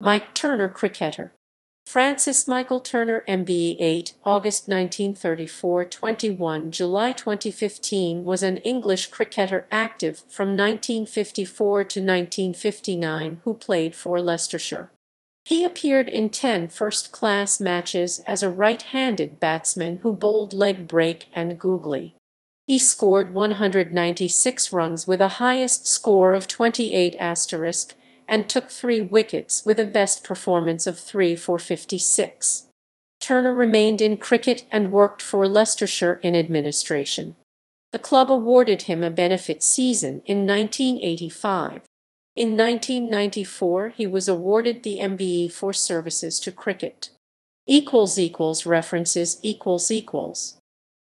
Mike Turner cricketer. Francis Michael Turner MBE 8 August 1934 21 July 2015 was an English cricketer active from 1954 to 1959 who played for Leicestershire. He appeared in 10 first-class matches as a right-handed batsman who bowled leg break and googly. He scored 196 runs with a highest score of 28 asterisk and took three wickets with a best performance of 3 for 56. Turner remained in cricket and worked for Leicestershire in administration. The club awarded him a benefit season in 1985. In 1994 he was awarded the MBE for services to cricket. Equals equals references